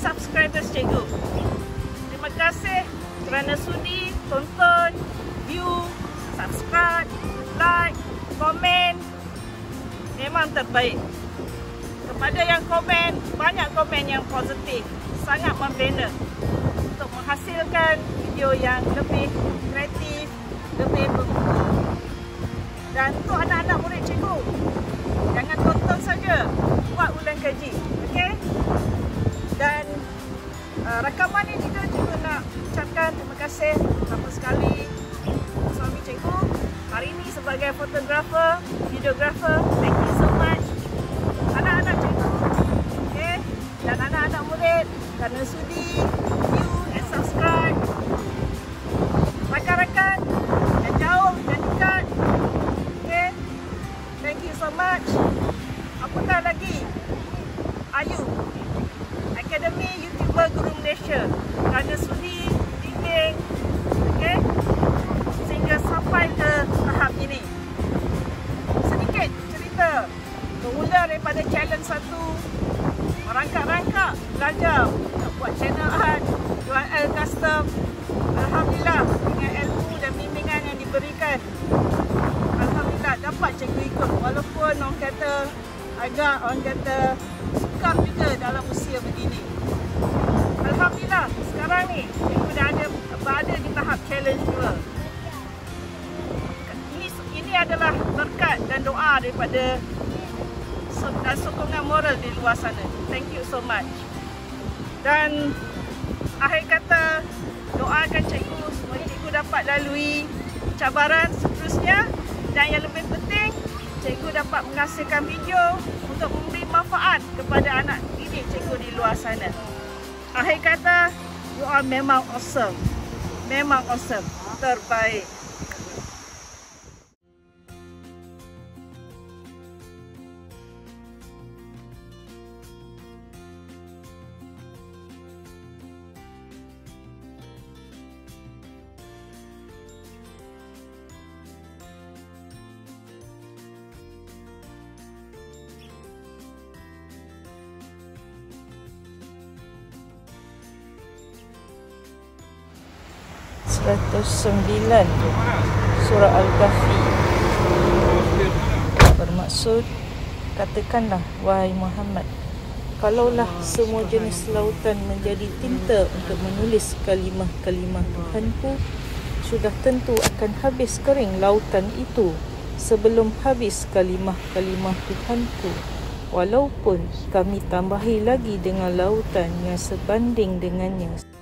subscribers cikgu. Terima kasih kerana sudi tonton, view, subscribe, like, komen. Memang terbaik. Kepada yang komen, banyak komen yang positif. Sangat membina untuk menghasilkan video yang lebih kreatif, lebih berguna. Dan untuk anak-anak rakaman ini juga cikgu nak ucapkan terima kasih pertama sekali suami cikgu. Hari ini sebagai fotografer, videografer, thank you so much. Anak-anak cikgu, okay? dan anak-anak murid kerana sudi view and subscribe. Rakan-rakan yang jauh dan dekat, okay? thank you so much. Apatah lagi, Ayu, Akademi YouTuber Guru Malaysia kerana sudi bimbing okay? sehingga sampai ke tahap ini. Sedikit cerita bermula daripada challenge satu merangkak-rangkak belajar nak buat channel art, URL custom. Alhamdulillah dengan ilmu dan bimbingan yang diberikan Alhamdulillah dapat cikgu ikut walaupun orang kata agak orang kata sukar juga dalam usia begini. Alhamdulillah sekarang ni cikgu dah ada berada di tahap challenge dua. Ini ini adalah berkat dan doa daripada dan sokongan moral di luar sana. Thank you so much. Dan akhir kata doakan cikgu supaya cikgu dapat lalui cabaran seterusnya dan yang lebih penting cikgu dapat menghasilkan video untuk memberi manfaat kepada anak didik cikgu di luar sana. Akhir kata, you are memang awesome. Memang awesome. Terbaik. 109 surah Al-Kahfi. Bermaksud katakanlah wahai Muhammad kalaulah semua jenis lautan menjadi tinta untuk menulis kalimah-kalimah Tuhanku sudah tentu akan habis kering lautan itu sebelum habis kalimah-kalimah Tuhanku. Walaupun kami tambahi lagi dengan lautan yang sebanding dengannya